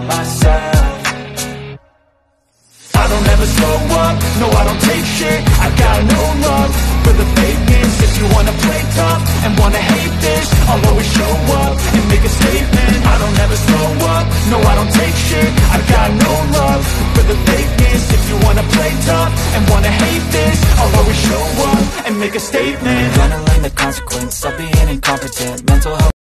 all myself. I don't ever slow up, no I don't take shit. I got no love for the fakeness. If you wanna play tough and wanna hate this I'll always show up and make a statement. I don't ever slow up, no I don't take shit. I got no love for the fakeness. If you wanna play tough and wanna hate this I'll always show up and make a statement. Gonna learn the consequence of being incompetent. Mental health